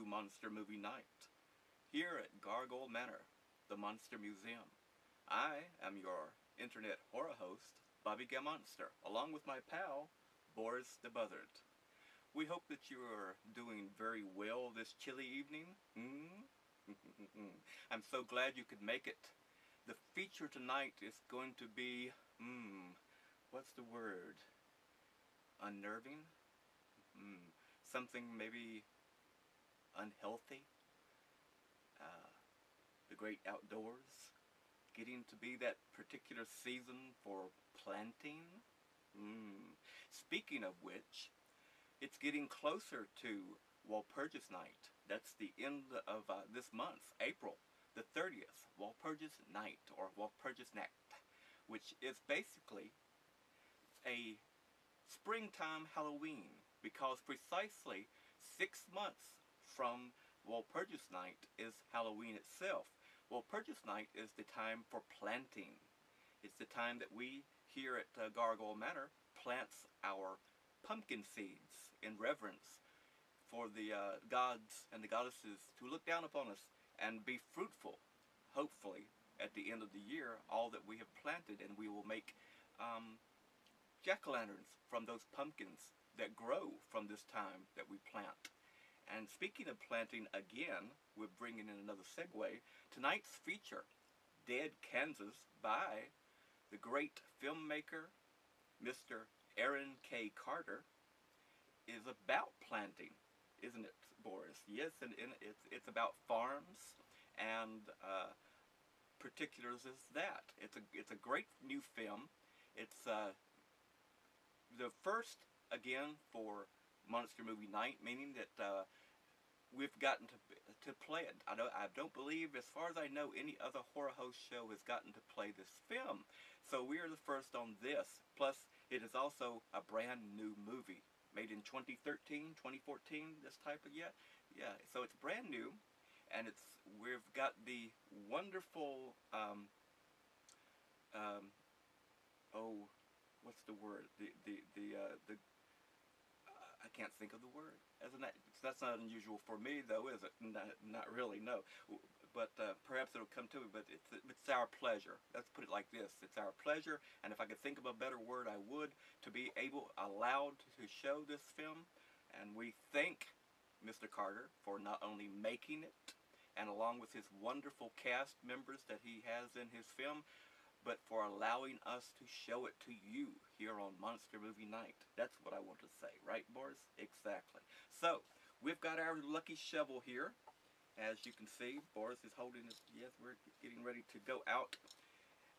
Monster Movie Night here at Gargoyle Manor, the Monster Museum. I am your internet horror host, Bobby Gammonster, along with my pal, Boris the Buzzard. We hope that you are doing very well this chilly evening. Mm? I'm so glad you could make it. The feature tonight is going to be, hmm, what's the word? Unnerving? Hmm, something maybe unhealthy? Uh, the great outdoors? Getting to be that particular season for planting? Hmm. Speaking of which, it's getting closer to Walpurgis Night. That's the end of uh, this month, April the 30th, Walpurgis Night, or Walpurgis Nacht, which is basically a springtime Halloween, because precisely six months from Walpurgis Night is Halloween itself. Walpurgis Night is the time for planting. It's the time that we here at uh, Gargoyle Manor plants our pumpkin seeds in reverence for the uh, gods and the goddesses to look down upon us and be fruitful, hopefully, at the end of the year, all that we have planted, and we will make um, jack-o'-lanterns from those pumpkins that grow from this time that we plant. And speaking of planting again, we're bringing in another segue. Tonight's feature, Dead Kansas, by the great filmmaker, Mr. Aaron K. Carter, is about planting isn't it, Boris? Yes, and, and it's, it's about farms and uh, particulars is that. It's a, it's a great new film. It's uh, the first, again, for Monster Movie Night, meaning that uh, we've gotten to to play it. I don't I don't believe, as far as I know, any other horror host show has gotten to play this film. So we are the first on this. Plus, it is also a brand new movie made in 2013, 2014, this type of, yeah, yeah, so it's brand new, and it's, we've got the wonderful, um, um, oh, what's the word, the, the, the, uh, the, I can't think of the word, an, that's not unusual for me, though, is it? Not, not really, no, but uh, perhaps it'll come to me, but it's, it's our pleasure. Let's put it like this. It's our pleasure, and if I could think of a better word, I would, to be able, allowed to show this film. And we thank Mr. Carter for not only making it, and along with his wonderful cast members that he has in his film, but for allowing us to show it to you here on Monster Movie Night. That's what I want to say, right, Boris? Exactly. So, we've got our lucky shovel here. As you can see, Boris is holding it. Yes, we're getting ready to go out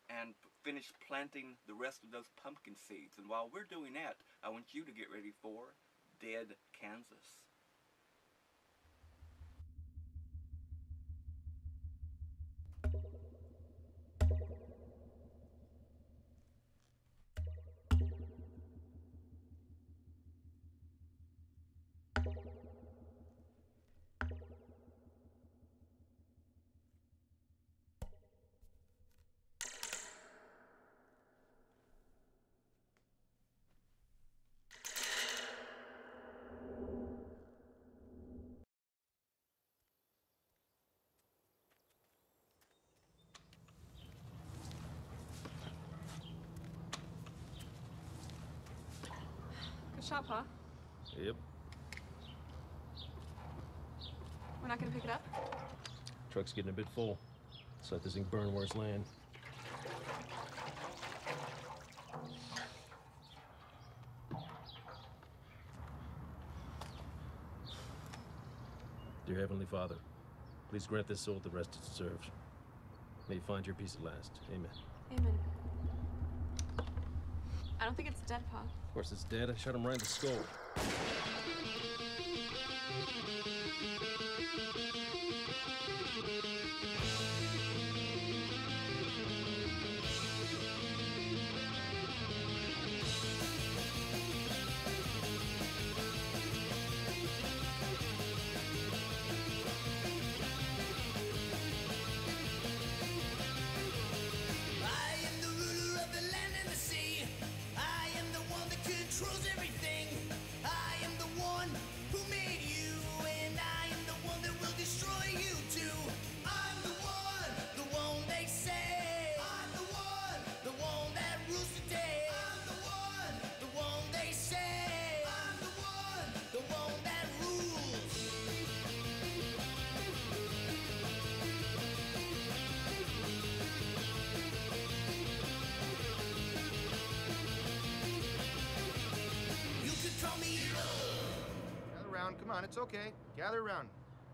and finish planting the rest of those pumpkin seeds. And while we're doing that, I want you to get ready for Dead Kansas. Shop, huh? Yep. We're not gonna pick it up? Truck's getting a bit full. Let's let this thing burn where it's land. Dear Heavenly Father, please grant this soul the rest it deserves. May you find your peace at last. Amen. Amen. I don't think it's dead, Pa. Of course it's dead. I shot him right in the skull.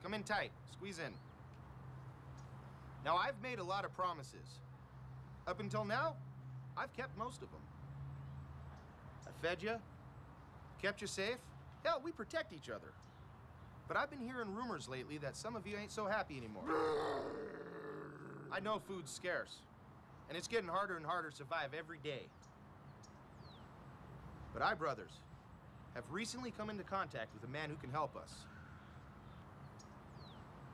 Come in tight. Squeeze in. Now, I've made a lot of promises. Up until now, I've kept most of them. I fed you, kept you safe. Hell, we protect each other. But I've been hearing rumors lately that some of you ain't so happy anymore. I know food's scarce, and it's getting harder and harder to survive every day. But I, brothers, have recently come into contact with a man who can help us.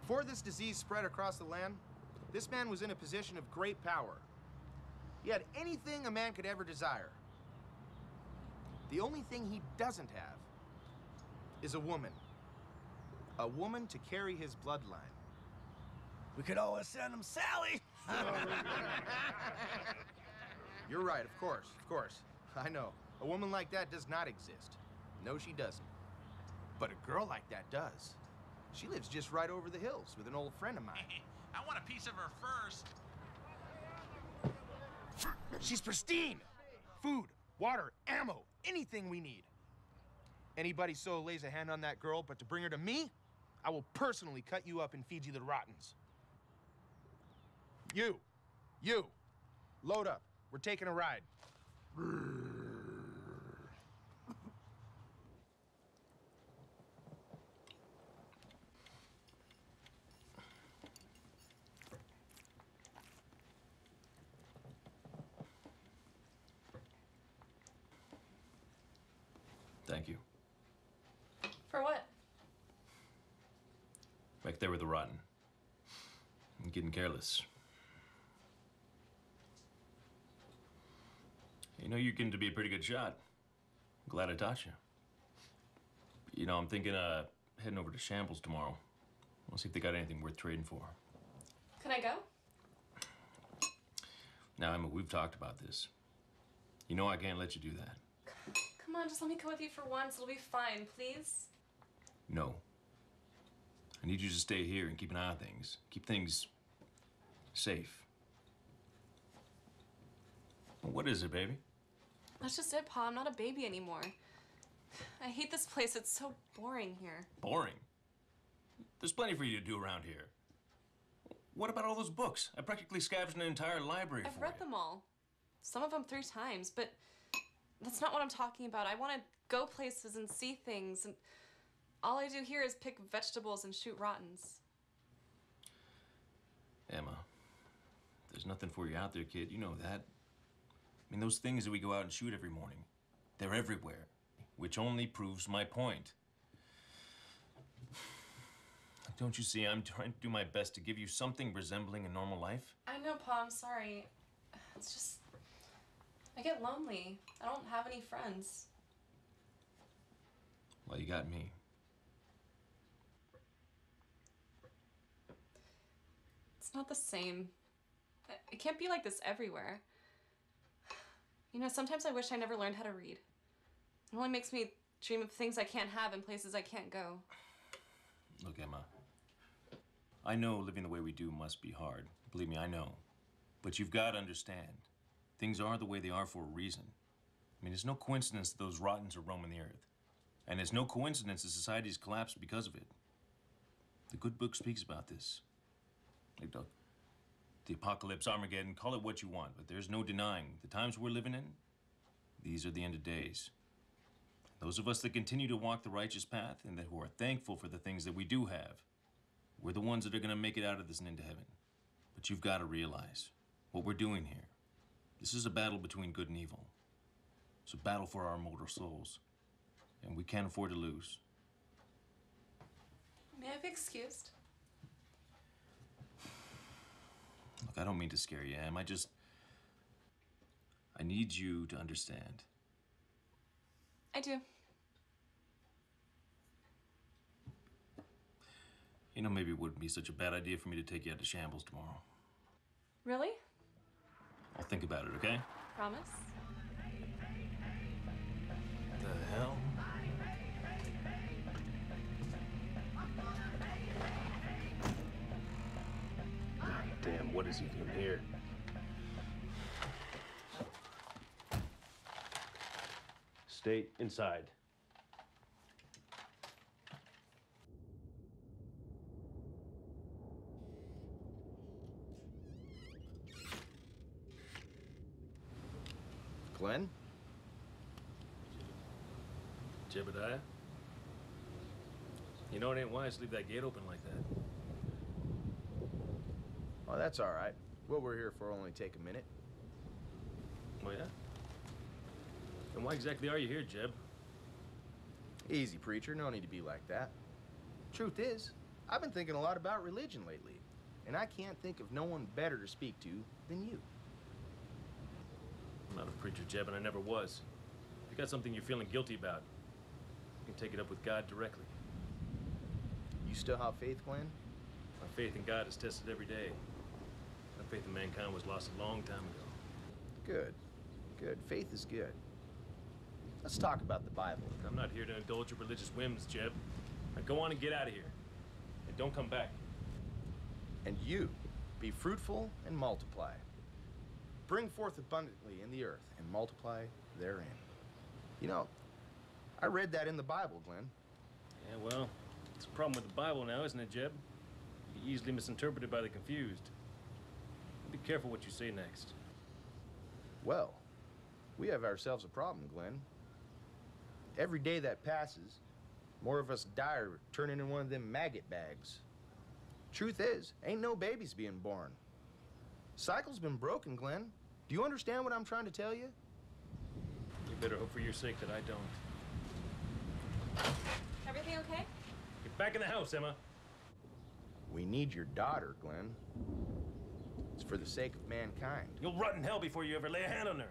Before this disease spread across the land, this man was in a position of great power. He had anything a man could ever desire. The only thing he doesn't have is a woman. A woman to carry his bloodline. We could always send him Sally. You're right, of course, of course. I know. A woman like that does not exist. No, she doesn't. But a girl like that does. She lives just right over the hills with an old friend of mine. I want a piece of her first. She's pristine. Food, water, ammo, anything we need. Anybody so lays a hand on that girl, but to bring her to me, I will personally cut you up and feed you the rottens. You, you, load up. We're taking a ride. Thank you. For what? Back there with the rotten. I'm getting careless. You know, you're getting to be a pretty good shot. Glad I taught you. You know, I'm thinking uh heading over to Shambles tomorrow. We'll see if they got anything worth trading for. Can I go? Now, Emma, we've talked about this. You know I can't let you do that. Come on, just let me go with you for once. It'll be fine, please. No. I need you to stay here and keep an eye on things. Keep things safe. What is it, baby? That's just it, Pa. I'm not a baby anymore. I hate this place. It's so boring here. Boring. There's plenty for you to do around here. What about all those books? I practically scavenged an entire library I've read you. them all. Some of them three times, but that's not what I'm talking about. I want to go places and see things, and all I do here is pick vegetables and shoot rottens. Emma, there's nothing for you out there, kid. You know that. I mean, those things that we go out and shoot every morning, they're everywhere, which only proves my point. Don't you see, I'm trying to do my best to give you something resembling a normal life? I know, Pa. I'm sorry. It's just I get lonely. I don't have any friends. Well, you got me. It's not the same. It can't be like this everywhere. You know, sometimes I wish I never learned how to read. It only makes me dream of things I can't have and places I can't go. Look, Emma. I know living the way we do must be hard. Believe me, I know. But you've got to understand, things are the way they are for a reason. I mean, it's no coincidence that those rottens are roaming the earth. And it's no coincidence that society's collapsed because of it. The good book speaks about this. Like the, the apocalypse, Armageddon, call it what you want, but there's no denying the times we're living in, these are the end of days. Those of us that continue to walk the righteous path and that who are thankful for the things that we do have, we're the ones that are going to make it out of this and into heaven. But you've got to realize what we're doing here. This is a battle between good and evil. It's a battle for our mortal souls. And we can't afford to lose. May I be excused? Look, I don't mean to scare you, Em. I just. I need you to understand. I do. You know, maybe it wouldn't be such a bad idea for me to take you out to Shambles tomorrow. Really? I'll think about it, okay? Promise? The hell? you can hear. Stay inside. Glenn? Jebediah? You know, it ain't wise to leave that gate open like that. Oh, that's all right. What we're here for only take a minute. Oh, yeah? And why exactly are you here, Jeb? Easy, preacher. No need to be like that. Truth is, I've been thinking a lot about religion lately, and I can't think of no one better to speak to than you. I'm not a preacher, Jeb, and I never was. If you got something you're feeling guilty about, you can take it up with God directly. You still have faith, Glenn? My faith in God is tested every day. Faith in mankind was lost a long time ago. Good. Good. Faith is good. Let's talk about the Bible. I'm not here to indulge your religious whims, Jeb. Now go on and get out of here. And don't come back. And you, be fruitful and multiply. Bring forth abundantly in the earth and multiply therein. You know, I read that in the Bible, Glenn. Yeah, well, it's a problem with the Bible now, isn't it, Jeb? Be easily misinterpreted by the confused. Be careful what you say next. Well, we have ourselves a problem, Glenn. Every day that passes, more of us die or turn into one of them maggot bags. Truth is, ain't no babies being born. Cycle's been broken, Glenn. Do you understand what I'm trying to tell you? You better hope for your sake that I don't. Everything okay? Get back in the house, Emma. We need your daughter, Glenn. It's for the sake of mankind. You'll rot in hell before you ever lay a hand on her.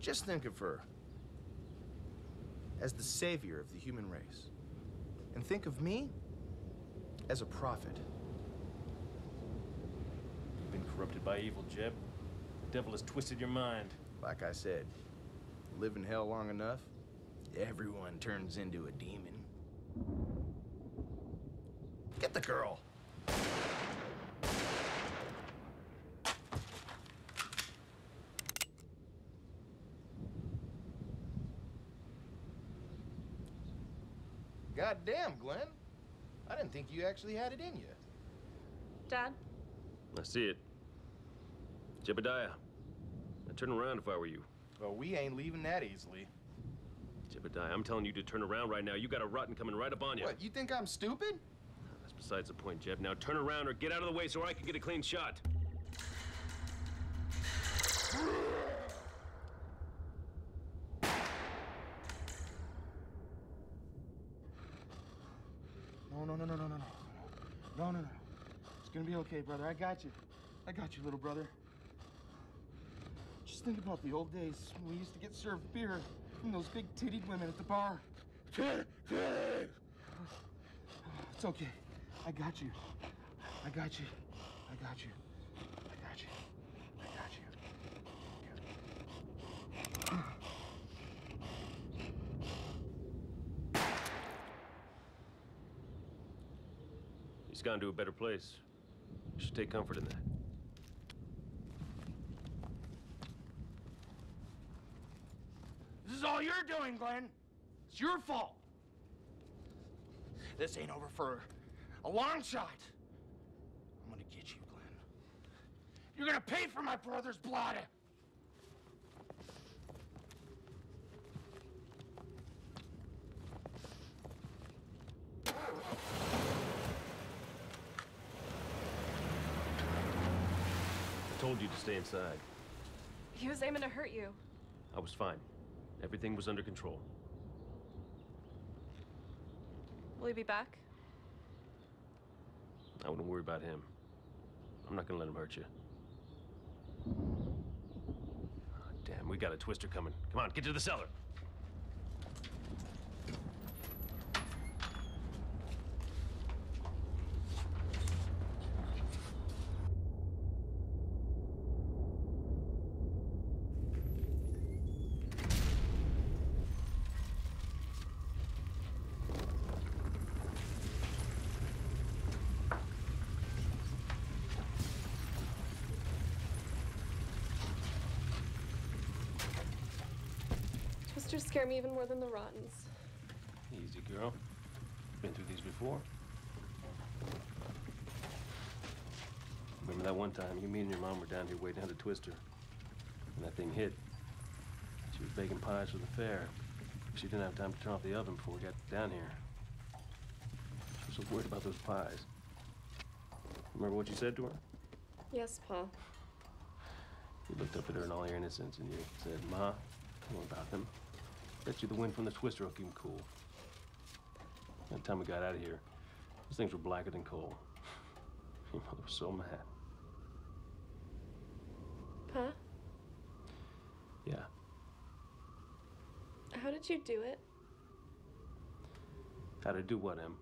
Just think of her as the savior of the human race. And think of me as a prophet. You've been corrupted by evil, Jeb. The devil has twisted your mind. Like I said, live in hell long enough, everyone turns into a demon. Get the girl. God damn, Glenn. I didn't think you actually had it in you. Dad? I see it. Jebediah, I'd turn around if I were you. Well, we ain't leaving that easily. Jebediah, I'm telling you to turn around right now. You got a rotten coming right up on you. What, you think I'm stupid? That's besides the point, Jeb. Now turn around or get out of the way so I can get a clean shot. No, no, no, no, no, no, no. No, no, no. It's gonna be okay, brother. I got you. I got you, little brother. Just think about the old days when we used to get served beer from those big titted women at the bar. It's okay. I got you. I got you. I got you. I got you. I got you. He's gone to a better place. Should take comfort in that. This is all you're doing, Glenn. It's your fault. This ain't over for a long shot. I'm gonna get you, Glenn. You're gonna pay for my brother's blood. Told you to stay inside. He was aiming to hurt you. I was fine. Everything was under control. Will he be back? I wouldn't worry about him. I'm not gonna let him hurt you. Ah, damn, we got a twister coming. Come on, get to the cellar. Scare me even more than the Rottens. Easy, girl. Been through these before. Remember that one time you, me, and your mom were down here waiting at a twister, and that thing hit. She was baking pies for the fair. She didn't have time to turn off the oven before we got down here. She was so worried about those pies. Remember what you said to her? Yes, Pa. You looked up at her in all your innocence and you said, Ma, don't worry about them. Bet you the wind from the twister will keep 'em cool. By the time we got out of here, those things were blacker than coal. Your mother was so mad. Pa, Yeah. how did you do it? How'd I do what, Em?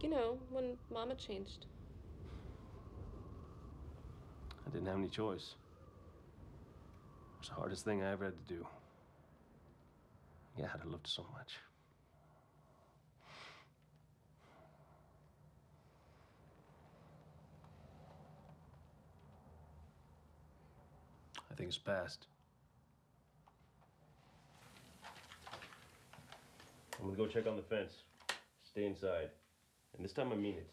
You know, when Mama changed. I didn't have any choice. It was the hardest thing I ever had to do. Yeah, I loved so much. I think it's past. I'm gonna go check on the fence. Stay inside. And this time I mean it.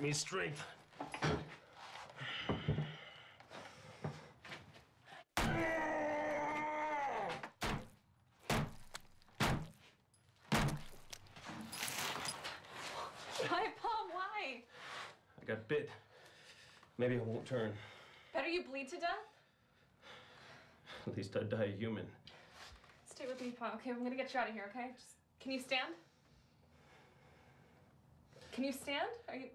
Grant me strength. Why, why? I got bit. Maybe I won't turn. Better you bleed to death? At least I'd die a human. Stay with me, Pa. Okay, I'm gonna get you out of here, okay? Just, can you stand? Can you stand? Are you.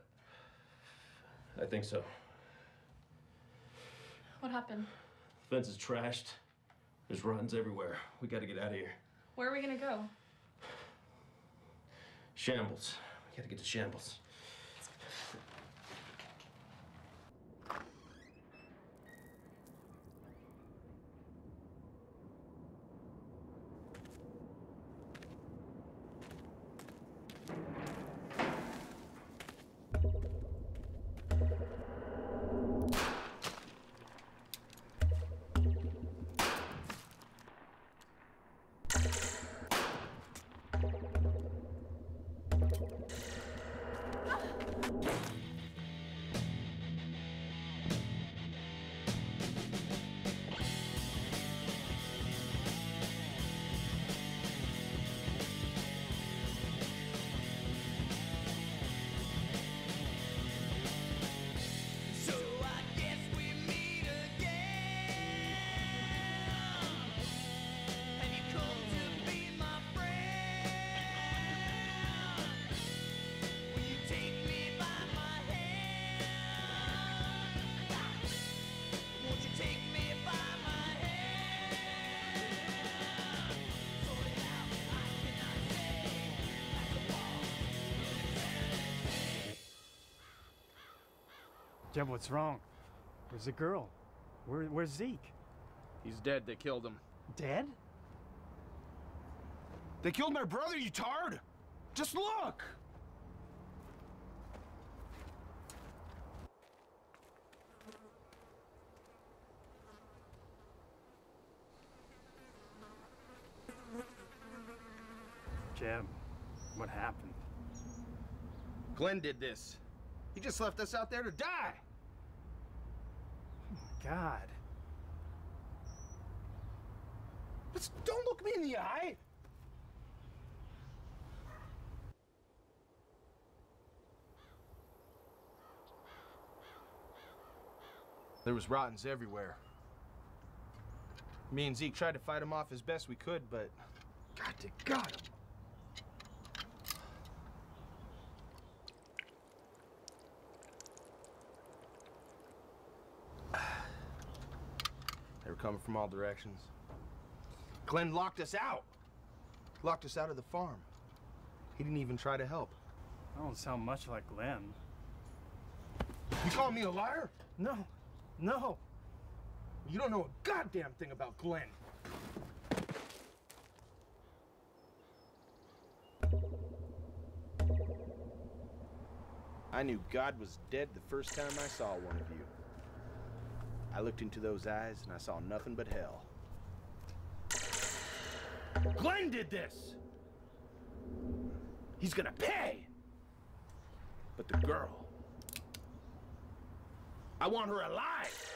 I think so. What happened? The Fence is trashed. There's runs everywhere. We gotta get out of here. Where are we gonna go? Shambles. We gotta get to Shambles. Jeb, what's wrong? Where's the girl? Where, where's Zeke? He's dead. They killed him. Dead? They killed my brother, you tard! Just look! Jeb, what happened? Glenn did this. He just left us out there to die. God. Just don't look me in the eye! There was rottens everywhere. Me and Zeke tried to fight him off as best we could, but God, they got coming from all directions. Glenn locked us out. Locked us out of the farm. He didn't even try to help. I don't sound much like Glenn. You call me a liar? No, no. You don't know a goddamn thing about Glenn. I knew God was dead the first time I saw one of you. I looked into those eyes and I saw nothing but hell. Glenn did this! He's gonna pay! But the girl. I want her alive!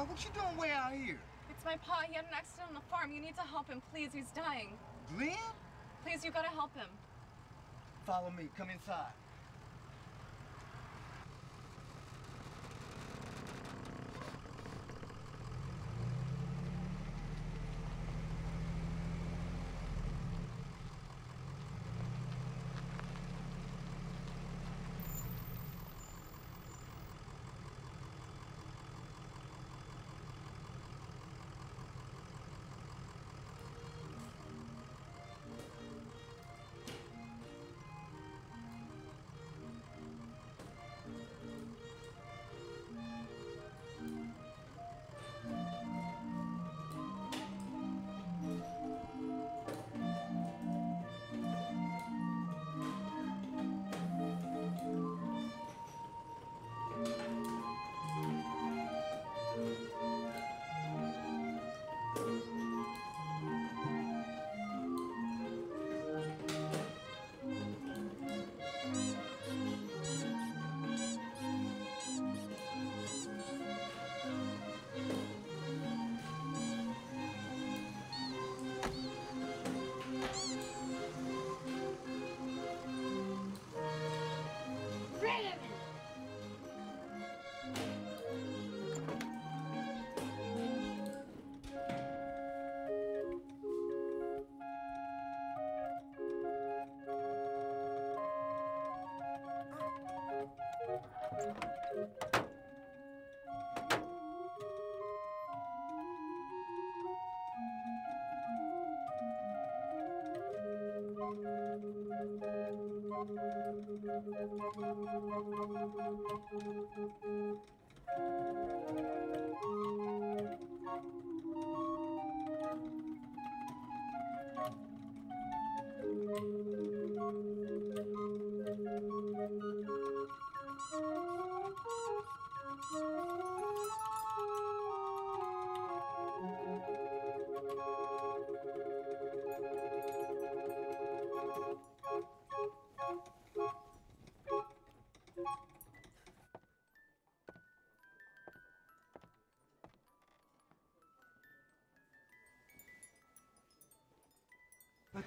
Girl, what you doing way out here? It's my pa. He had an accident on the farm. You need to help him, please. He's dying. Glenn? Please, you gotta help him. Follow me. Come inside.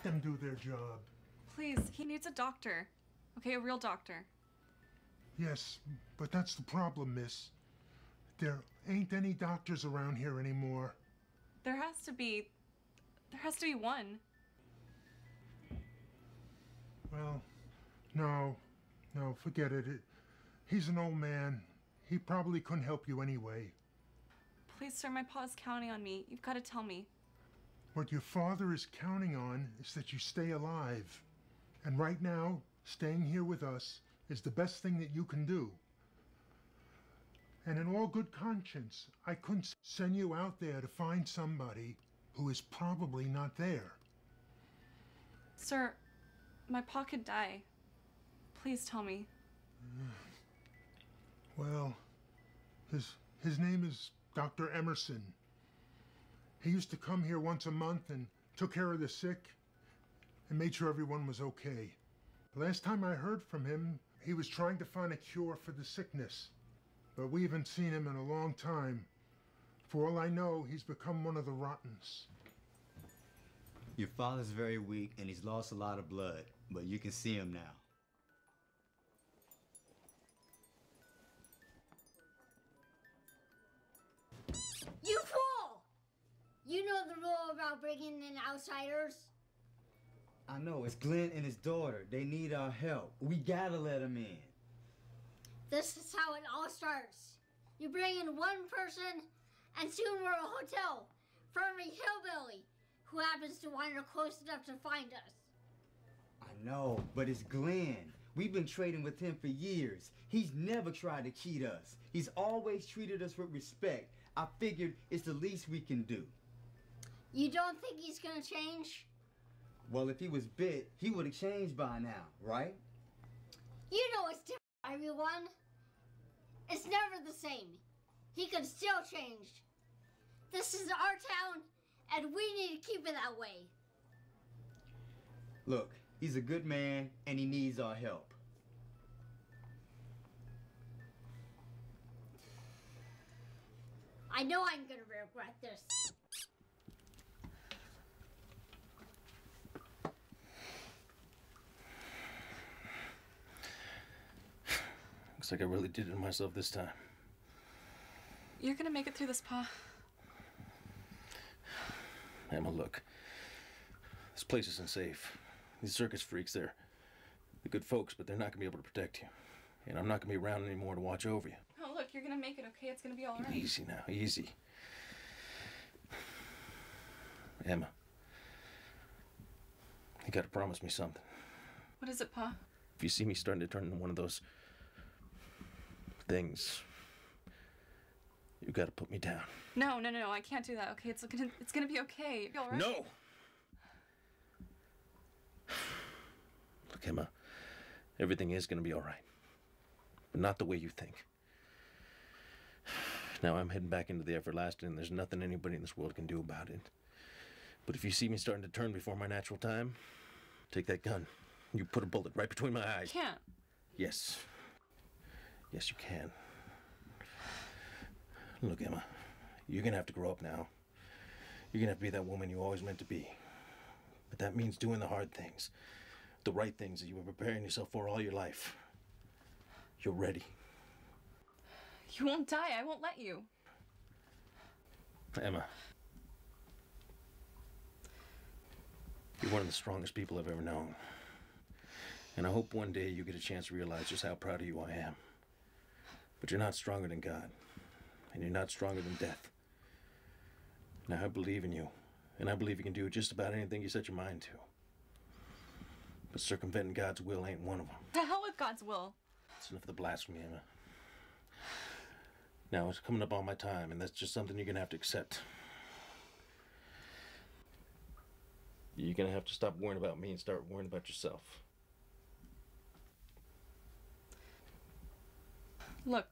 Let them do their job. Please, he needs a doctor. Okay, a real doctor. Yes, but that's the problem, miss. There ain't any doctors around here anymore. There has to be. There has to be one. Well, no, no, forget it. it. He's an old man. He probably couldn't help you anyway. Please, sir, my pa's counting on me. You've got to tell me. What your father is counting on is that you stay alive. And right now, staying here with us is the best thing that you can do. And in all good conscience, I couldn't send you out there to find somebody who is probably not there. Sir, my pa could die. Please tell me. Well, his his name is Dr. Emerson. He used to come here once a month and took care of the sick and made sure everyone was okay. The last time I heard from him, he was trying to find a cure for the sickness. but we haven't seen him in a long time. For all I know, he's become one of the Rottens. Your father's very weak and he's lost a lot of blood, but you can see him now. You fool! You know the rule about bringing in outsiders? I know, it's Glenn and his daughter. They need our help. We gotta let them in. This is how it all starts. You bring in one person, and soon we're a hotel for every hillbilly who happens to wander close enough to find us. I know, but it's Glenn. We've been trading with him for years. He's never tried to cheat us. He's always treated us with respect. I figured it's the least we can do. You don't think he's gonna change? Well, if he was bit, he would have changed by now, right? You know it's different, everyone. It's never the same. He could still change. This is our town, and we need to keep it that way. Look, he's a good man and he needs our help. I know I'm gonna regret this. Looks like I really did it myself this time. You're gonna make it through this, Pa. Emma, look. This place isn't safe. These circus freaks, they're, they're good folks, but they're not gonna be able to protect you. And I'm not gonna be around anymore to watch over you. Oh, look, you're gonna make it, okay? It's gonna be alright. Easy now, easy. Emma, you gotta promise me something. What is it, Pa? If you see me starting to turn into one of those things, you gotta put me down. No, no, no, no, I can't do that, okay? It's gonna, it's gonna be okay. You'll. No! Look, Emma, everything is gonna be alright. But not the way you think. Now I'm heading back into the everlasting, and there's nothing anybody in this world can do about it. But if you see me starting to turn before my natural time, take that gun. You put a bullet right between my eyes. can't. Yes. Yes, you can. Look, Emma, you're gonna have to grow up now. You're gonna have to be that woman you always meant to be. But that means doing the hard things, the right things that you've been preparing yourself for all your life. You're ready. You won't die. I won't let you. Emma. You're one of the strongest people I've ever known. And I hope one day you get a chance to realize just how proud of you I am. But you're not stronger than God. And you're not stronger than death. Now, I believe in you. And I believe you can do just about anything you set your mind to. But circumventing God's will ain't one of them. To hell with God's will. It's enough of the blasphemy, Emma. Now it's coming up on my time, and that's just something you're gonna have to accept. You're gonna have to stop worrying about me and start worrying about yourself. Look,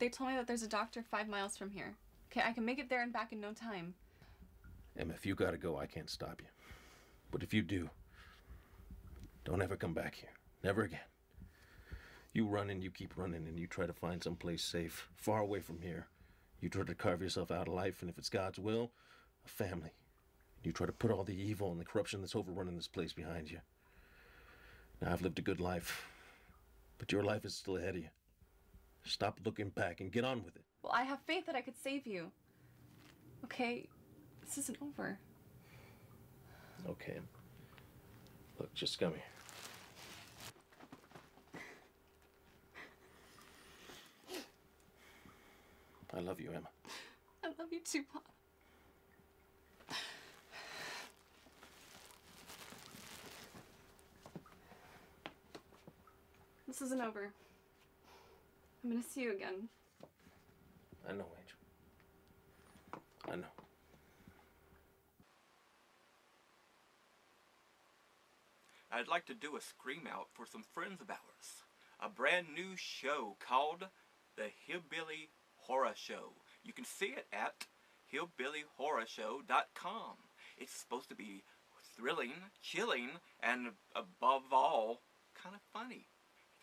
they told me that there's a doctor five miles from here. Okay, I can make it there and back in no time. Emma, if you gotta go, I can't stop you. But if you do, don't ever come back here. Never again. You run and you keep running and you try to find some place safe, far away from here. You try to carve yourself out of life, and if it's God's will, a family. You try to put all the evil and the corruption that's overrunning this place behind you. Now, I've lived a good life, but your life is still ahead of you. Stop looking back and get on with it. Well, I have faith that I could save you. Okay, this isn't over. Okay. Look, just come here. I love you, Emma. I love you too, Pop. This isn't over. I'm gonna see you again. I know, Angel. I know. I'd like to do a scream out for some friends of ours. A brand new show called The Hillbilly Horror Show. You can see it at hillbillyhorrorshow.com. It's supposed to be thrilling, chilling, and above all, kind of funny.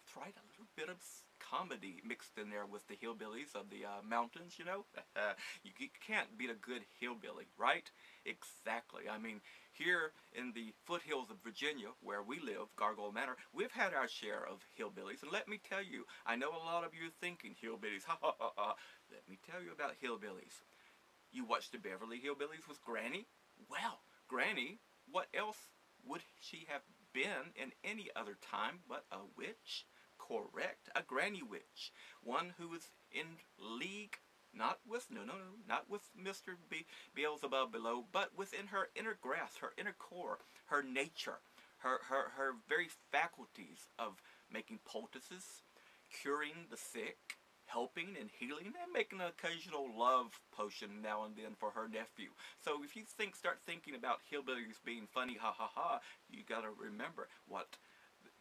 It's right, a little bit of s- comedy mixed in there with the hillbillies of the uh, mountains, you know? you, can't beat a good hillbilly, right? Exactly. I mean, here in the foothills of Virginia, where we live, Gargoyle Manor, we've had our share of hillbillies. And let me tell you, I know a lot of you thinking hillbillies, ha ha ha ha. Let me tell you about hillbillies. You watched the Beverly Hillbillies with Granny? Well, Granny, what else would she have been in any other time but a witch? Correct, a granny witch. One who is in league, not with, no, no, no, not with Mr. Be- Beelzebub below, but within her inner grasp, her inner core, her nature, her, her, her very faculties of making poultices, curing the sick, helping and healing and making an occasional love potion now and then for her nephew. So if you think start thinking about hillbillies being funny, ha ha ha, you gotta remember what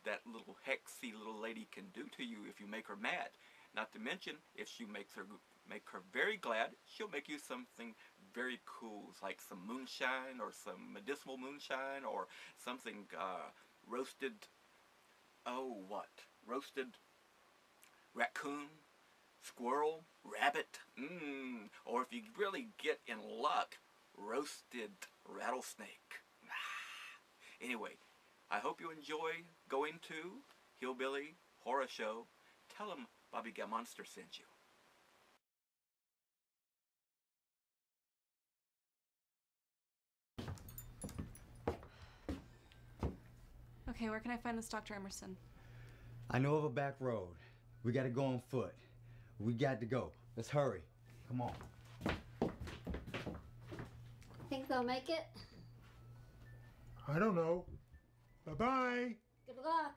that little hexy little lady can do to you if you make her mad. Not to mention, if she makes her make her very glad, she'll make you something very cool, like some moonshine or some medicinal moonshine or something uh, roasted. Oh, what roasted raccoon squirrel, rabbit, mmm, or if you really get in luck, roasted rattlesnake. Ah. Anyway, I hope you enjoy going to Hillbilly Horror Show. Tell them Bobby Monster sent you. Okay, where can I find this Dr. Emerson? I know of a back road. We gotta go on foot. We got to go. Let's hurry. Come on. Think they'll make it? I don't know. Bye bye. Good luck.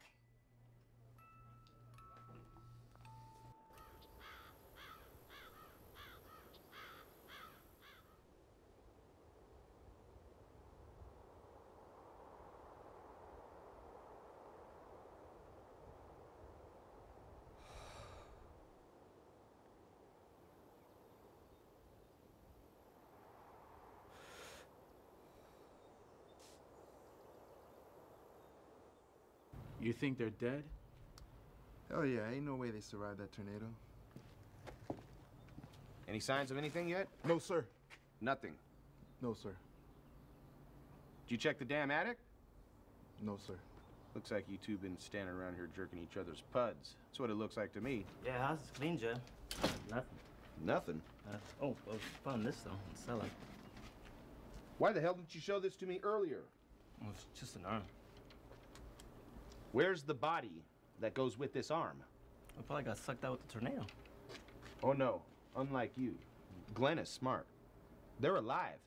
You think they're dead? Hell yeah, ain't no way they survived that tornado. Any signs of anything yet? No, sir. Nothing. No, sir. Did you check the damn attic? No, sir. Looks like you two been standing around here jerking each other's puds. That's what it looks like to me. Yeah, how's it clean, Joe? Nothing. Nothing? Uh, oh, well, found this, though, in the cellar. Why the hell didn't you show this to me earlier? Well, it's just an arm. Where's the body that goes with this arm? I probably got sucked out with the tornado. Oh no, unlike you. Glenn is smart. They're alive.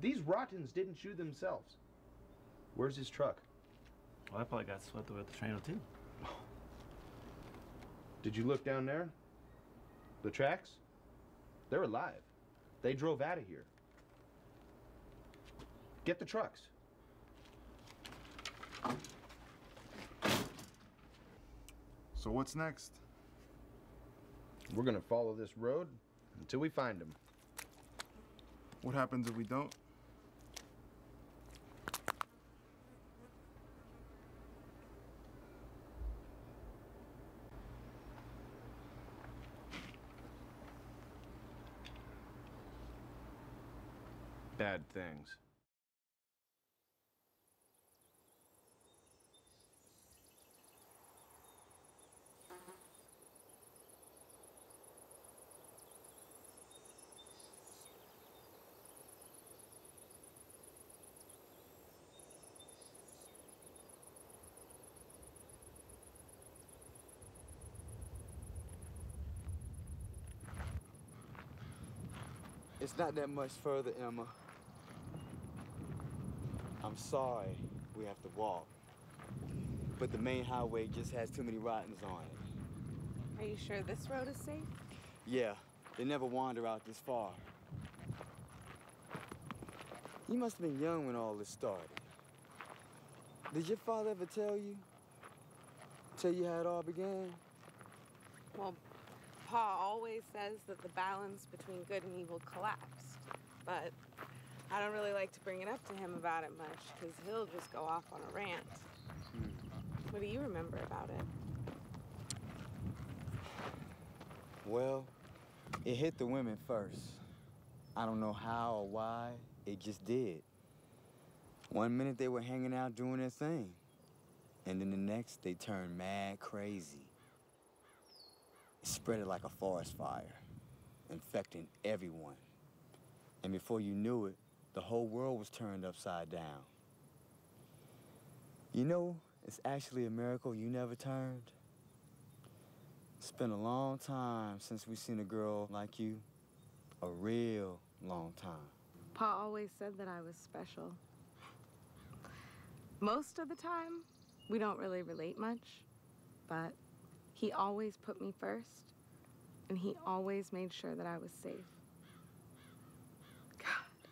These rottens didn't shoot themselves. Where's his truck? Well, I probably got swept away with the tornado, too. Did you look down there? The tracks? They're alive. They drove out of here. Get the trucks. So what's next? We're gonna follow this road until we find him. What happens if we don't? Bad things. It's not that much further, Emma. I'm sorry we have to walk. But the main highway just has too many rottens on it. Are you sure this road is safe? Yeah, they never wander out this far. You must have been young when all this started. Did your father ever tell you? Tell you how it all began? Well, Pa always says that the balance between good and evil collapsed. But I don't really like to bring it up to him about it much because he'll just go off on a rant. Hmm. What do you remember about it? Well, it hit the women first. I don't know how or why, it just did. One minute they were hanging out doing their thing, and then the next they turned mad crazy. It spread it like a forest fire, infecting everyone. And before you knew it, the whole world was turned upside down. You know, it's actually a miracle you never turned. It's been a long time since we've seen a girl like you. A real long time. Pa always said that I was special. Most of the time, we don't really relate much, but he always put me first, and he always made sure that I was safe. God,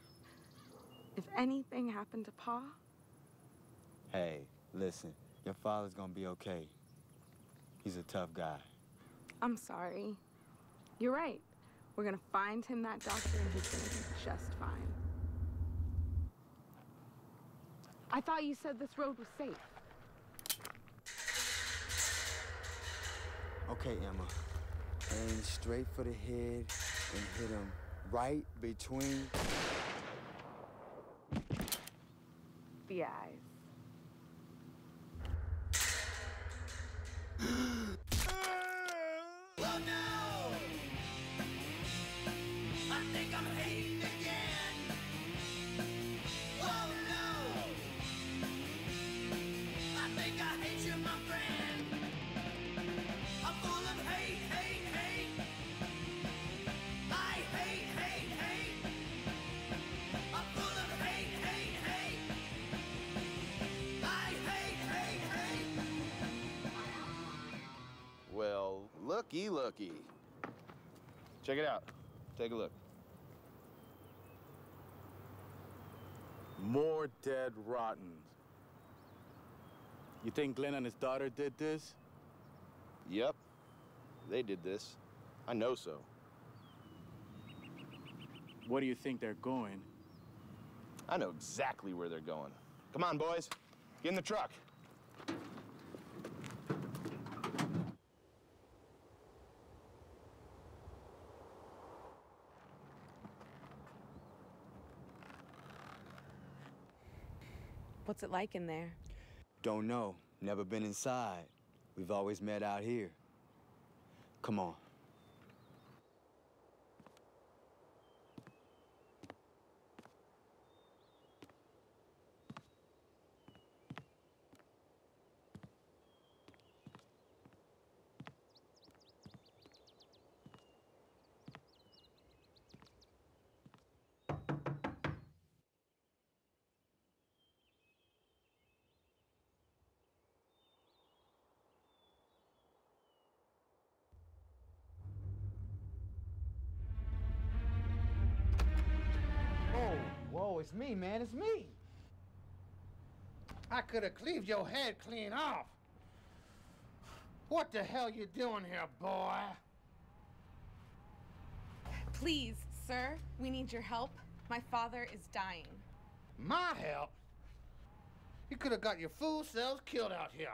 if anything happened to Pa, Hey, listen, your father's gonna be okay. He's a tough guy. I'm sorry. You're right. We're gonna find him that doctor, and he's gonna be just fine. I thought you said this road was safe. Okay, Emma. Aim straight for the head and hit him right between. The eyes. Looky. Check it out. Take a look. More dead rotten. You think Glenn and his daughter did this? Yep. They did this. I know so. Where do you think they're going? I know exactly where they're going. Come on, boys. Get in the truck. What's it like in there? Don't know. Never been inside. We've always met out here. Come on. Oh, whoa, it's me, man, it's me. I could have cleaved your head clean off. What the hell you doing here, boy? Please, sir, we need your help. My father is dying. My help? You could have got your fool selves killed out here.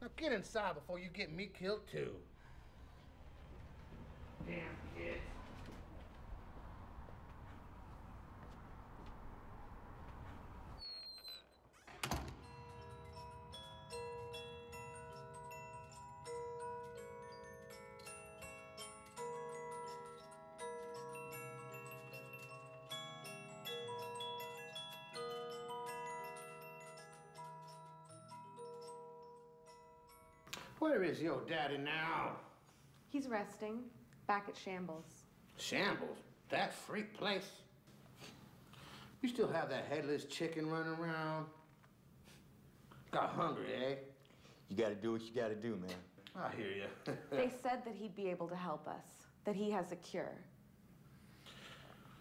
Now get inside before you get me killed too. Damn kids. Where is your daddy now? He's resting back at Shambles. Shambles? That freak place? You still have that headless chicken running around? Got hungry, eh? You gotta do what you gotta do, man. I hear you. They said that he'd be able to help us, that he has a cure.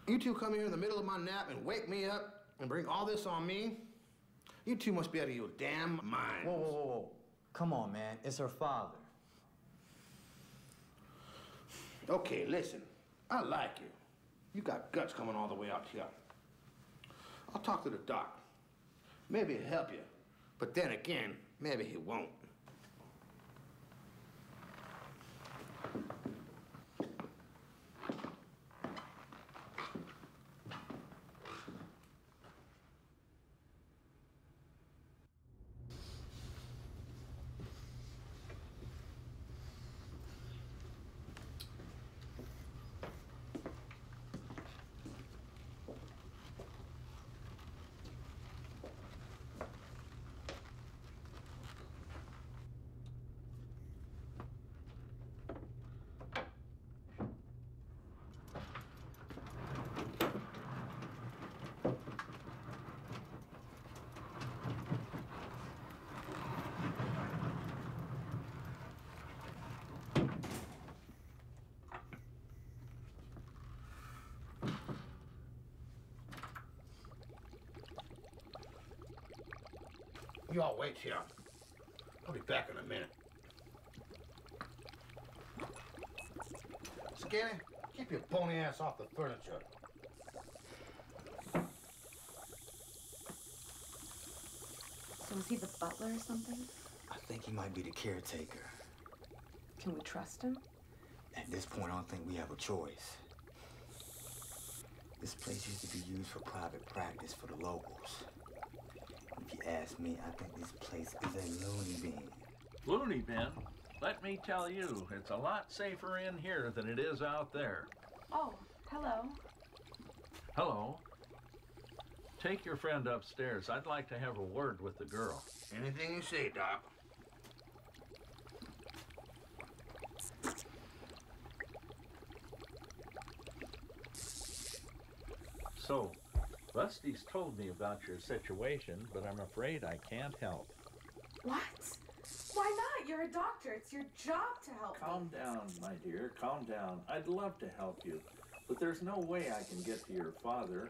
You two come here in the middle of my nap and wake me up and bring all this on me? You two must be out of your damn mind. Whoa, whoa, whoa, whoa. Come on, man. It's her father. Okay, listen. I like you. You got guts coming all the way out here. I'll talk to the doc. Maybe he'll help you. But then again, maybe he won't. You all wait here. I'll be back in a minute. Skinny, keep your bony ass off the furniture. So is he the butler or something? I think he might be the caretaker. Can we trust him? At this point, I don't think we have a choice. This place used to be used for private practice for the locals. If you ask me, I think this place is a loony bin. Looney bin? Let me tell you, it's a lot safer in here than it is out there. Oh, hello. Hello. Take your friend upstairs. I'd like to have a word with the girl. Anything you say, Doc. So, Busty's told me about your situation, but I'm afraid I can't help. What? Why not? You're a doctor. It's your job to help. Calm down, my dear. Calm down. I'd love to help you, but there's no way I can get to your father.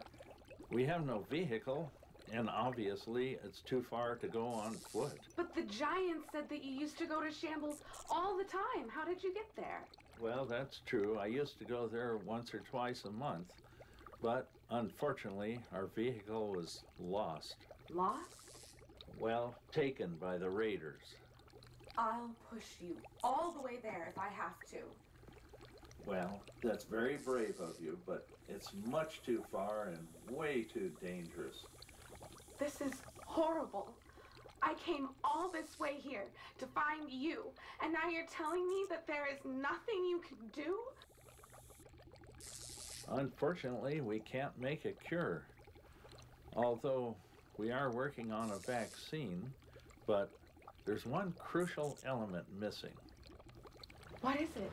We have no vehicle, and obviously it's too far to go on foot. But the giant said that you used to go to Shambles all the time. How did you get there? Well, that's true. I used to go there once or twice a month, but unfortunately, our vehicle was lost. Lost? Well, taken by the raiders. I'll push you all the way there if I have to. Well, that's very brave of you, but it's much too far and way too dangerous. This is horrible. I came all this way here to find you, and now you're telling me that there is nothing you can do? Unfortunately, we can't make a cure. Although we are working on a vaccine, but there's one crucial element missing. What is it?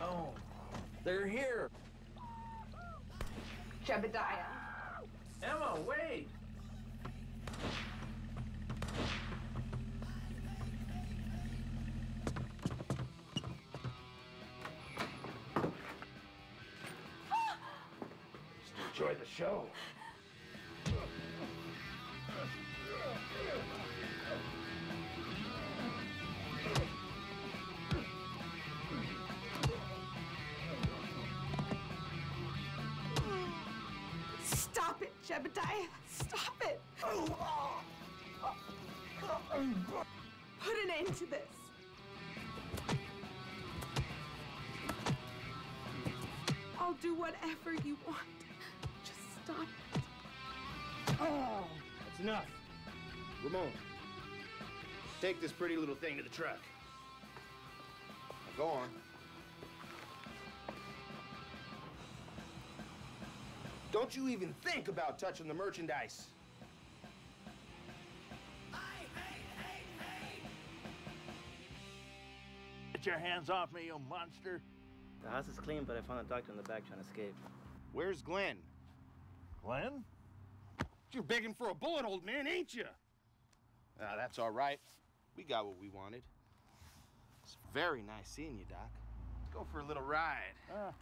Oh, they're here. Jebediah. Emma, wait! Enjoy the show. Stop it, Jebediah. Stop it. Put an end to this. I'll do whatever you want. Just stop. Oh, that's enough. Ramon, take this pretty little thing to the truck. Now go on. Don't you even think about touching the merchandise. Get your hands off me, you monster! The house is clean, but I found a doctor in the back trying to escape. Where's Glenn? Glenn? You're begging for a bullet, old man, ain't you? Ah, that's all right. We got what we wanted. It's very nice seeing you, Doc. Let's go for a little ride. Ah.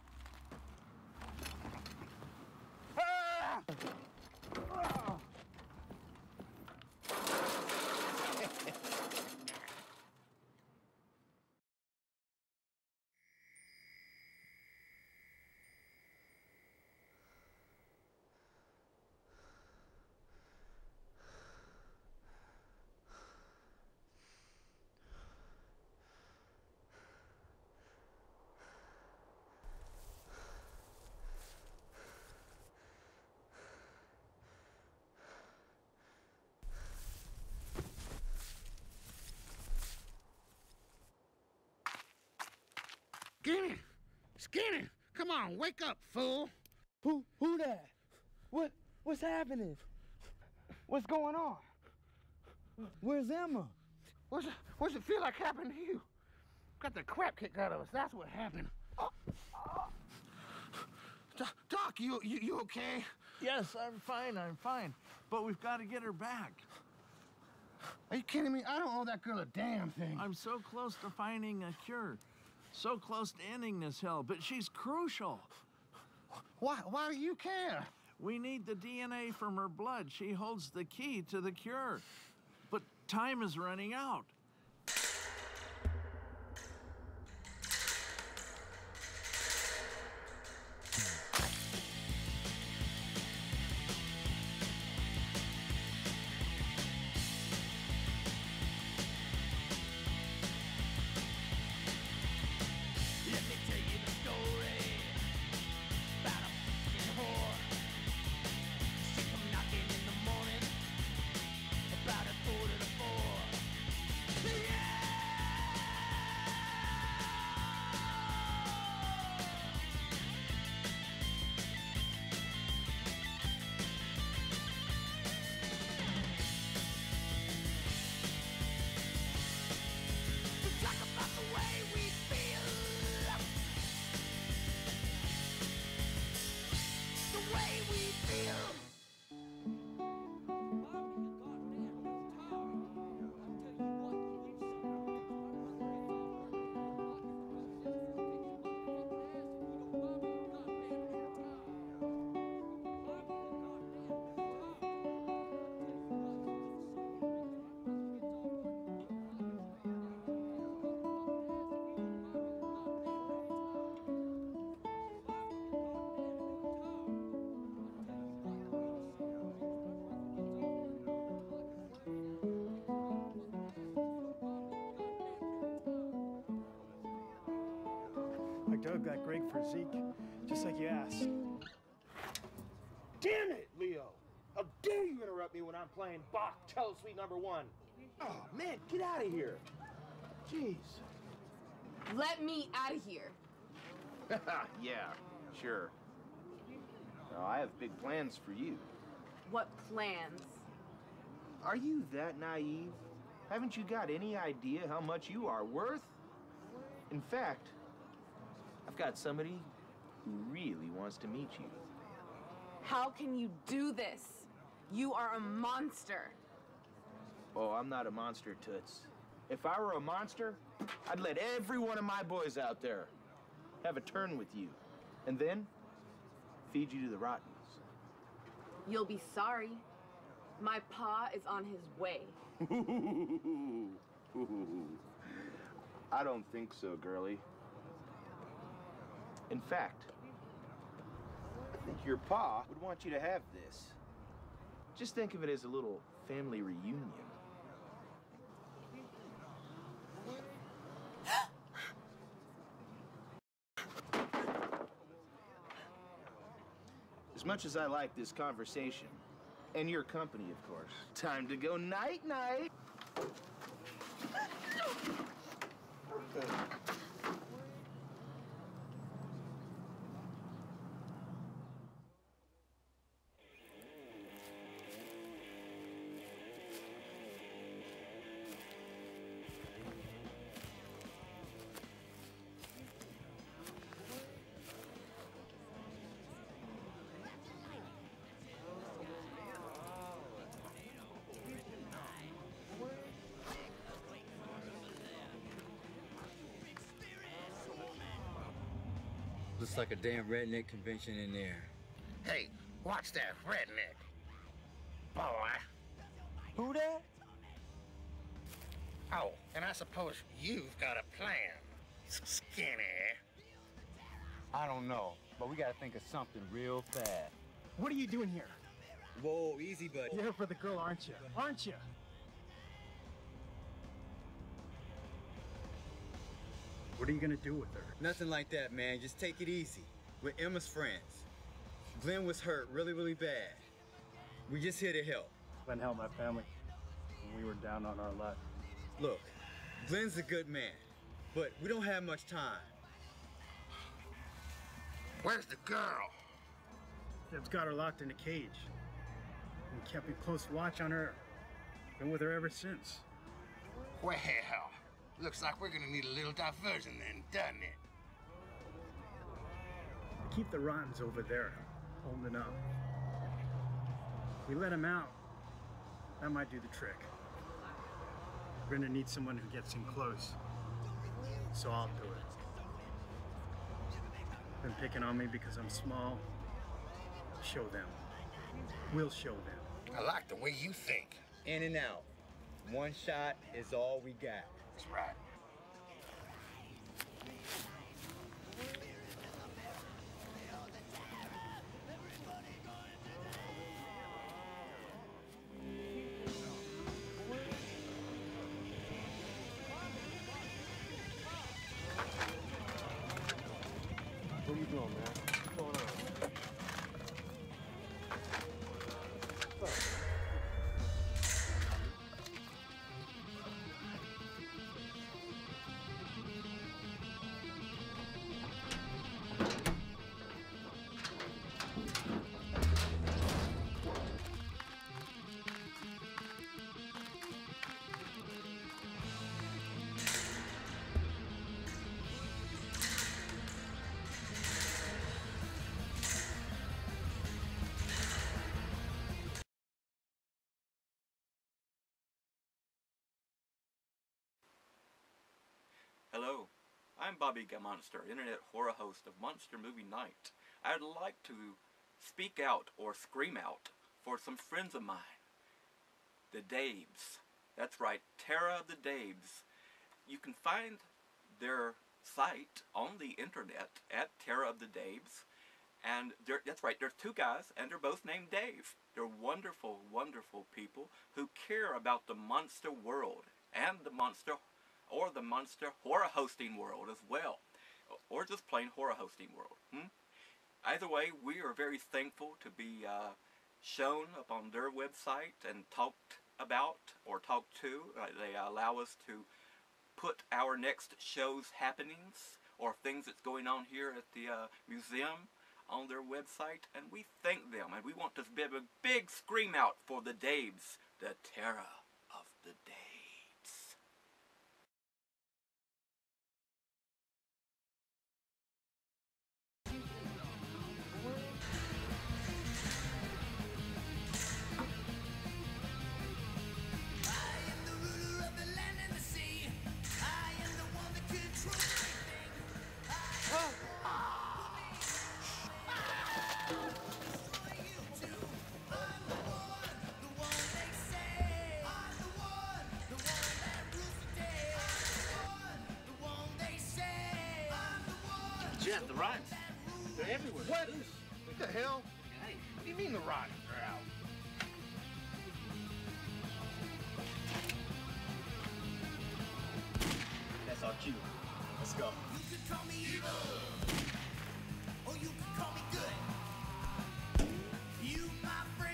Skinny! Skinny! Come on, wake up, fool! Who who that? What what's happening? What's going on? Where's Emma? What's it, what's it feel like happened to you? Got the crap kicked out of us. That's what happened. Doc, Doc you, you you okay? Yes, I'm fine, I'm fine. But we've got to get her back. Are you kidding me? I don't owe that girl a damn thing. I'm so close to finding a cure. So close to ending this hell, but she's crucial. Why why do you care? We need the DNA from her blood. She holds the key to the cure. But time is running out. I dug that Greg for Zeke, just like you asked. Damn it, Leo! How dare you interrupt me when I'm playing Bach Cello Suite number one? Oh, man, get out of here. Jeez. Let me out of here. yeah, sure. Now, I have big plans for you. What plans? Are you that naive? Haven't you got any idea how much you are worth? In fact, I've got somebody who really wants to meet you. How can you do this? You are a monster. Oh, I'm not a monster, Toots. If I were a monster, I'd let every one of my boys out there have a turn with you, and then feed you to the rottens. You'll be sorry. My pa is on his way. I don't think so, girlie. In fact, I think your pa would want you to have this. Just think of it as a little family reunion. As much as I like this conversation, and your company, of course, time to go night Looks like a damn redneck convention in there. Hey, watch that redneck. Boy. Who that? Oh, and I suppose you've got a plan. Skinny. I don't know, but we gotta think of something real fast. What are you doing here? Whoa, easy, buddy. You're here for the girl, aren't you? Aren't you? What are you gonna do with her? Nothing like that, man. Just take it easy. We're Emma's friends. Glenn was hurt really, really bad. We just here to help. Glenn helped my family when we were down on our luck. Look, Glenn's a good man, but we don't have much time. Where's the girl? Deb's got her locked in a cage. And kept a close watch on her. Been with her ever since. Well, looks like we're gonna need a little diversion then, doesn't it? Keep the Rottens over there, holding up. We let them out. That might do the trick. We're gonna need someone who gets in close. So I'll do it. Been picking on me because I'm small. Show them. We'll show them. I like the way you think. In and out. One shot is all we got. That's right. Hello, I'm Bobby Gammonster, internet horror host of Monster Movie Night. I'd like to speak out or scream out for some friends of mine. The Daves. That's right, Terra of the Daves. You can find their site on the internet at Terra of the Daves. And that's right, there's two guys, and they're both named Dave. They're wonderful, wonderful people who care about the monster world and the monster or the monster horror hosting world as well, or just plain horror hosting world. Hmm? Either way, we are very thankful to be uh, shown up on their website and talked about or talked to. Uh, they allow us to put our next show's happenings or things that's going on here at the uh, museum on their website, and we thank them, and we want to give a big scream out for the Daves, the terror Our cue. Let's go. You, my friend,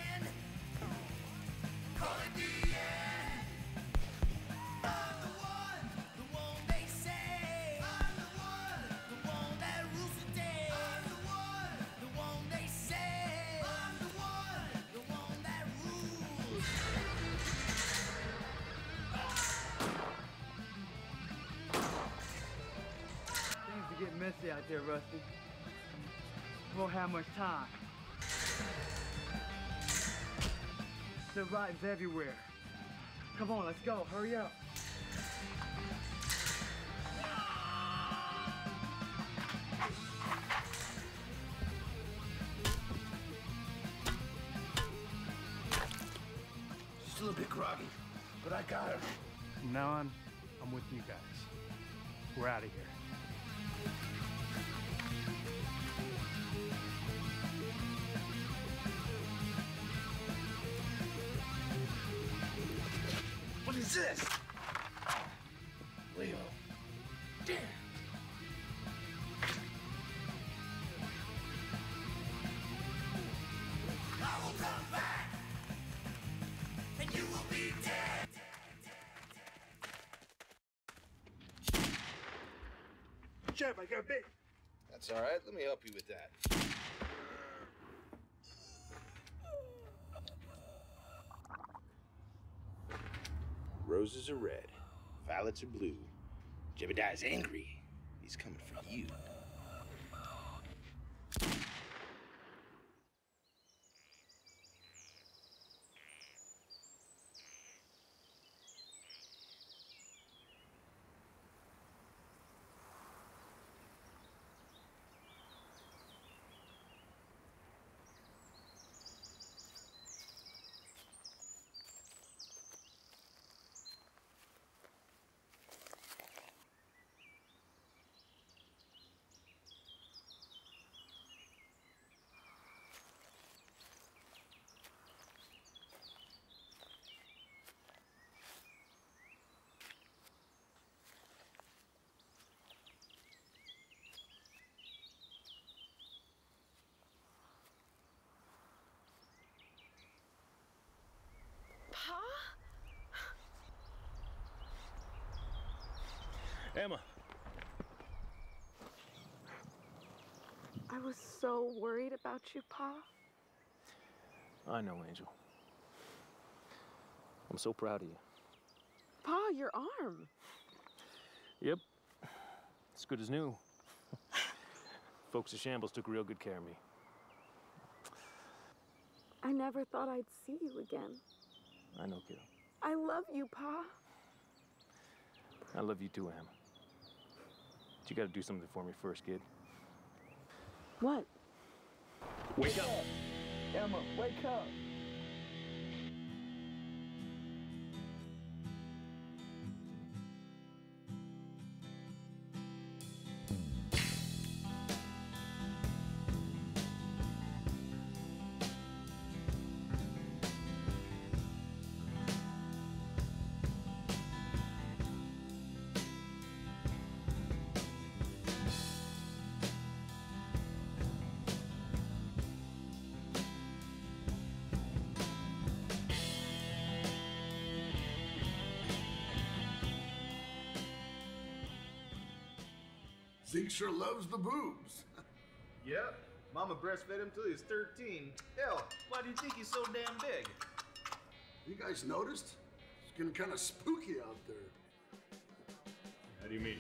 out there, Rusty. We won't have much time. The rottens everywhere. Come on, let's go. Hurry up. Just a little bit groggy, but I got her. From now on, I'm with you guys. We're out of here. I got bit. That's all right. Let me help you with that. Roses are red, violets are blue. Jebediah's angry. He's coming for you. Emma. I was so worried about you, Pa. I know, Angel. I'm so proud of you. Pa, your arm. Yep. It's good as new. Folks at Shambles took real good care of me. I never thought I'd see you again. I know, kiddo. I love you, Pa. I love you too, Emma. But you gotta do something for me first, kid. What? Wake up! Emma, wake up. Zeke sure loves the boobs. Yep. Mama breastfed him till he was 13. Hell, why do you think he's so damn big? You guys noticed? It's getting kind of spooky out there. How do you mean?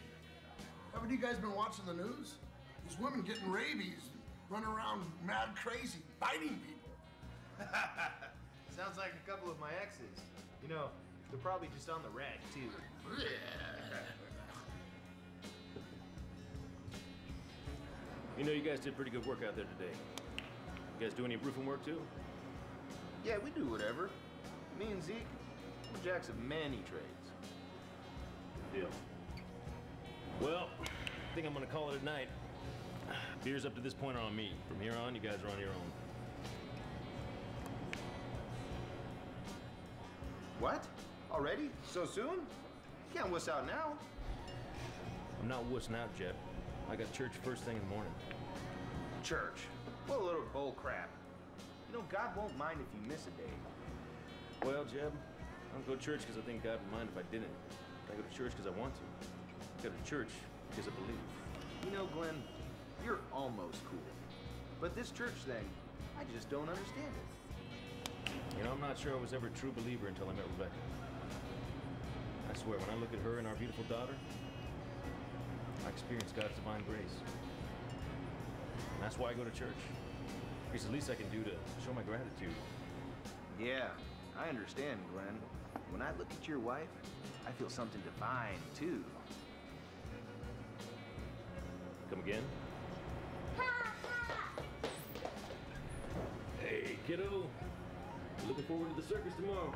Haven't you guys been watching the news? These women getting rabies, and running around mad crazy, biting people. Sounds like a couple of my exes. You know, they're probably just on the rag, too. You know, you guys did pretty good work out there today. You guys do any roofing work too? Yeah, we do whatever. Me and Zeke, we're jacks of many trades. Deal. Well, I think I'm gonna call it a night. Beers up to this point are on me. From here on, you guys are on your own. What? Already? So soon? Can't wuss out now. I'm not wussing out, Jeb. I got church first thing in the morning. Church. What a little bull crap. You know, God won't mind if you miss a day. Well, Jeb, I don't go to church because I think God would mind if I didn't. I go to church because I want to. I go to church because I believe. You know, Glenn, you're almost cool. But this church thing, I just don't understand it. You know, I'm not sure I was ever a true believer until I met Rebecca. I swear, when I look at her and our beautiful daughter, I experience God's divine grace. And that's why I go to church. It's the least I can do to show my gratitude. Yeah, I understand, Glenn. When I look at your wife, I feel something divine, too. Come again? Hey, kiddo. Looking forward to the circus tomorrow.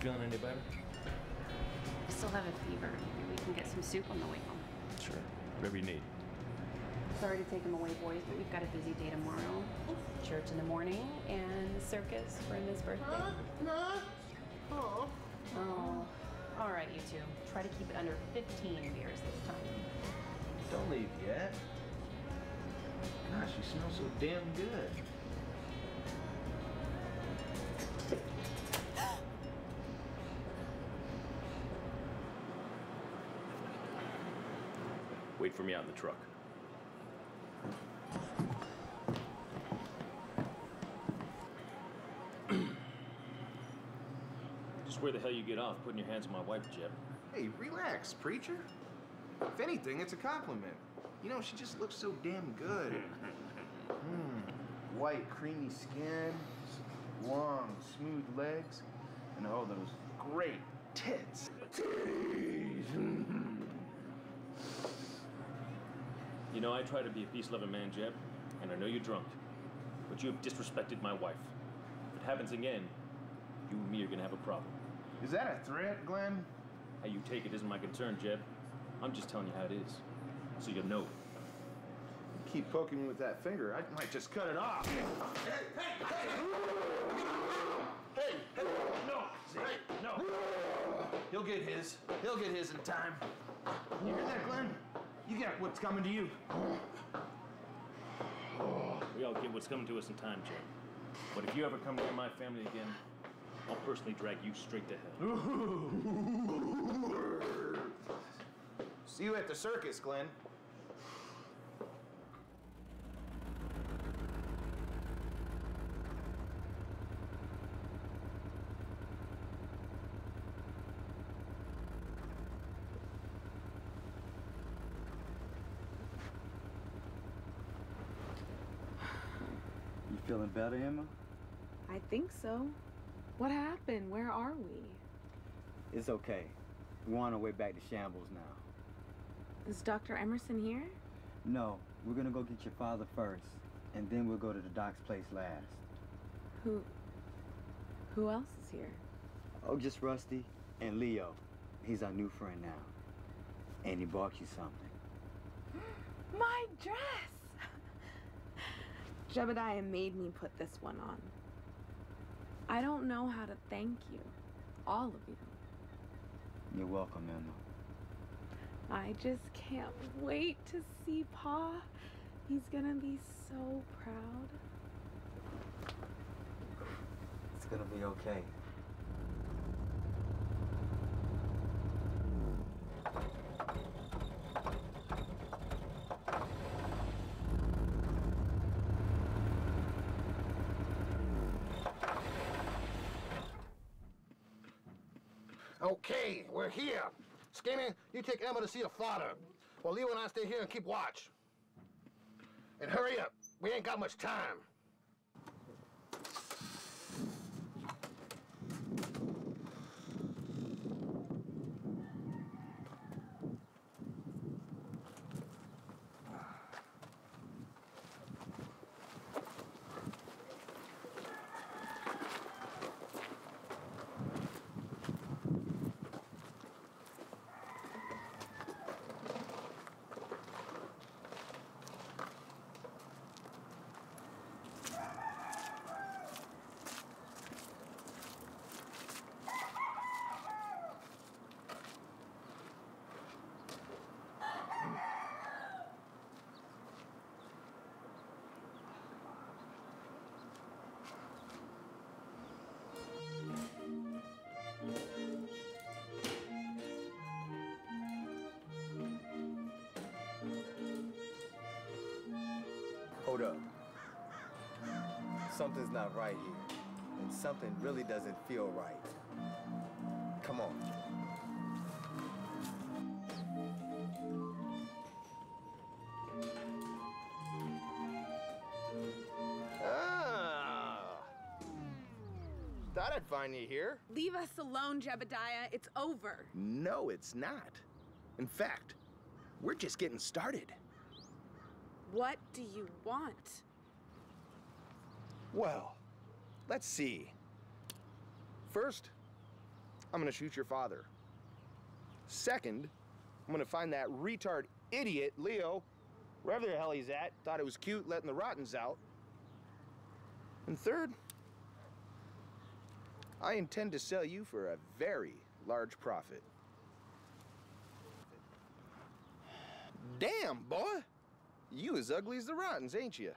Feeling any better? I still have a fever. Maybe we can get some soup on the way home. Sure. Whatever you need. Sorry to take him away, boys, but we've got a busy day tomorrow. Church in the morning and circus for Emma's birthday. Oh. Oh. All right, you two. Try to keep it under 15 beers this time. Don't leave yet. Gosh, you smell so damn good. Wait for me out in the truck. Just where the hell you get off putting your hands on my wife, Jeb? Hey, relax, preacher. If anything, it's a compliment. You know, she just looks so damn good. Hmm. White, creamy skin, long, smooth legs, and all those great tits. You know, I try to be a peace-loving man, Jeb, and I know you're drunk, but you have disrespected my wife. If it happens again, you and me are gonna have a problem. Is that a threat, Glenn? How you take it isn't my concern, Jeb. I'm just telling you how it is, so you'll know. Keep poking me with that finger, I might just cut it off. Hey, hey, hey! Hey, hey, no, hey, no. He'll get his. He'll get his in time. You hear that, Glenn? You get what's coming to you. We all get what's coming to us in time, Jim. But if you ever come near my family again, I'll personally drag you straight to hell. See you at the circus, Glenn. Feeling better, Emma? I think so. What happened? Where are we? It's okay. We're on our way back to Shambles now. Is Dr. Emerson here? No, we're gonna go get your father first, and then we'll go to the doc's place last. Who who else is here? Oh, just Rusty and Leo. He's our new friend now. And he bought you something. My dress! Jebediah made me put this one on. I don't know how to thank you. All of you. You're welcome, Emma. I just can't wait to see Pa. He's gonna be so proud. It's gonna be okay. Okay, we're here. Skinny, you take Emma to see her father. While Leo and I stay here and keep watch. And hurry up. We ain't got much time. Something's not right here. And something really doesn't feel right. Come on. Ah. Thought I'd find you here. Leave us alone, Jebediah. It's over. No, it's not. In fact, we're just getting started. What do you want? Well, let's see. First, I'm gonna shoot your father. Second, I'm gonna find that retard idiot, Leo, wherever the hell he's at, thought it was cute letting the rottens out. And third, I intend to sell you for a very large profit. Damn, boy! You as ugly as the Rottens, ain't you?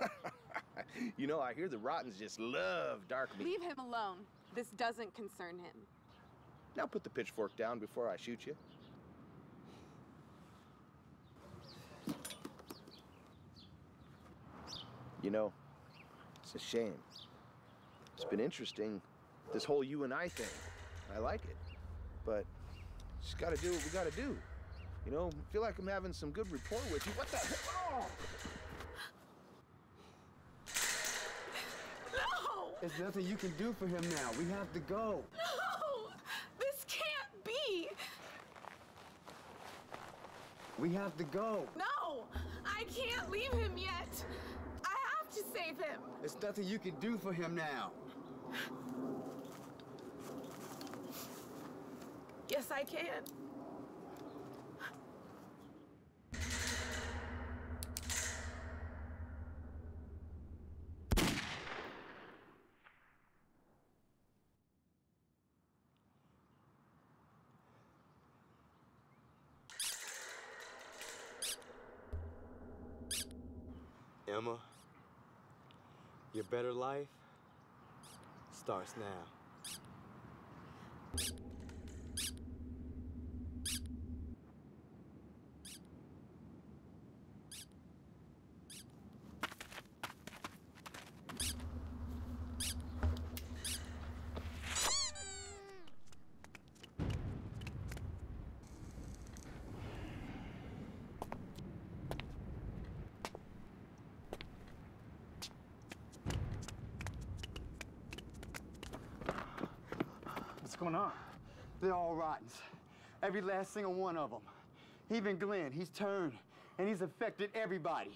you know, I hear the Rottens just love dark meat. Leave him alone. This doesn't concern him. Now put the pitchfork down before I shoot you. You know, it's a shame. It's been interesting, this whole you and I thing. I like it. But just gotta do what we gotta do. You know, feel like I'm having some good rapport with you. What the hell? No! There's nothing you can do for him now. We have to go. No! This can't be! We have to go. No! I can't leave him yet! I have to save him! There's nothing you can do for him now. Yes, I can. Emma, your better life starts now. What's going on? They're all Every last single one of them. Even Glenn, he's turned, and he's affected everybody.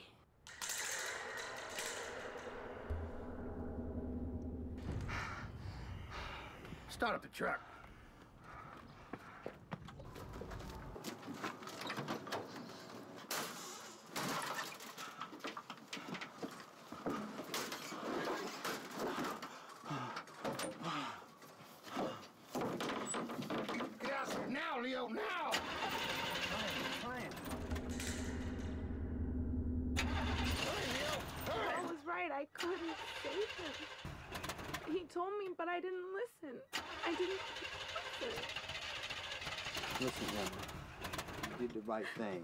Start up the truck. Get out here now, Leo, now! Paul was right. I couldn't save him. He told me, but I didn't listen. I didn't listen. Listen, woman. You did the right thing.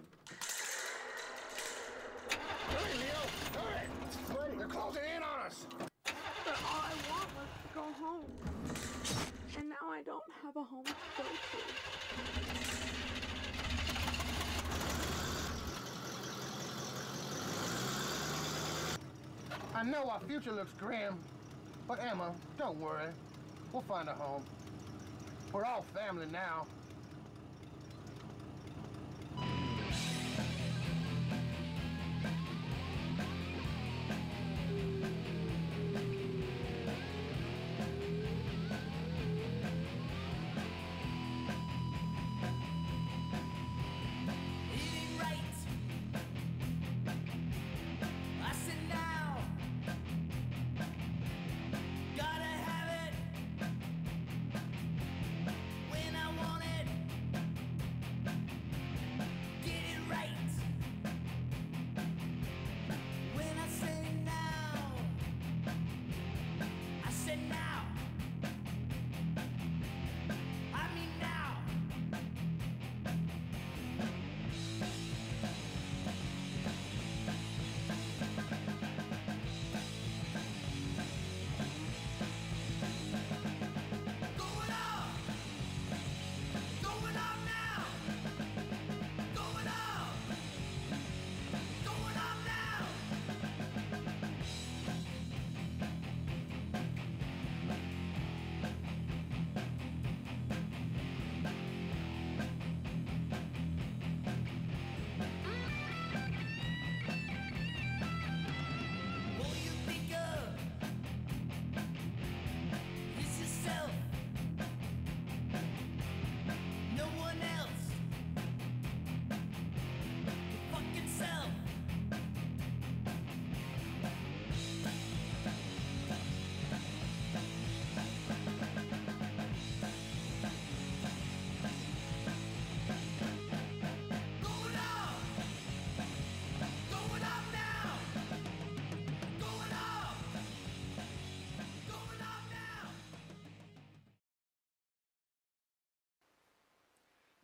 Hurry, Leo! Hurry! They're closing in on us! But all I want was to go home. And now I don't have a home to go to. I know our future looks grim, but Emma, don't worry. We'll find a home. We're all family now.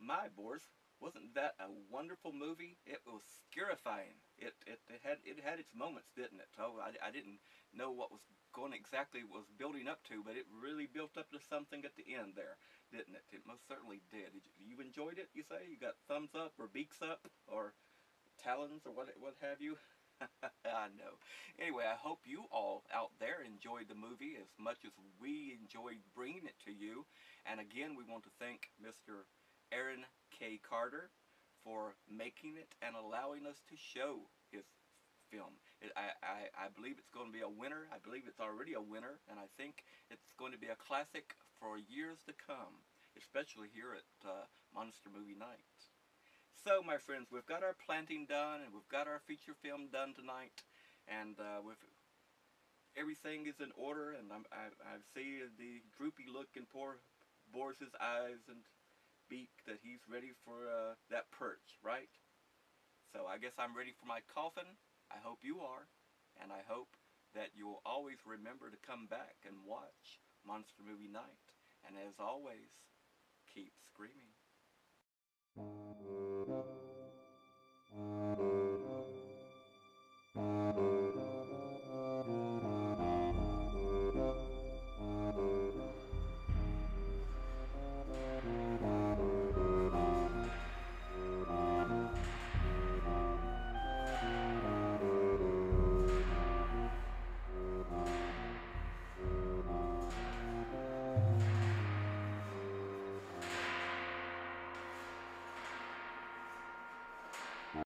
My Boris, wasn't that a wonderful movie? It was scarifying. It, it, it had it had its moments, didn't it? I, I didn't know what was going exactly was building up to, but it really built up to something at the end there, didn't it? It most certainly did. Did you, you enjoyed it? You say you got thumbs up or beaks up or talons or what what have you? I know. Anyway, I hope you all out there enjoyed the movie as much as we enjoyed bringing it to you. And again, we want to thank Mr. Aaron K. Carter for making it and allowing us to show his film. It, I, I, I believe it's going to be a winner. I believe it's already a winner, and I think it's going to be a classic for years to come, especially here at uh, Monster Movie Night. So, my friends, we've got our planting done, and we've got our feature film done tonight, and uh, with everything is in order, and I'm, I, I see the droopy look in poor Boris's eyes and beak that he's ready for uh, that perch, right? So I guess I'm ready for my coffin. I hope you are, and I hope that you'll always remember to come back and watch monster movie night. And as always, keep screaming.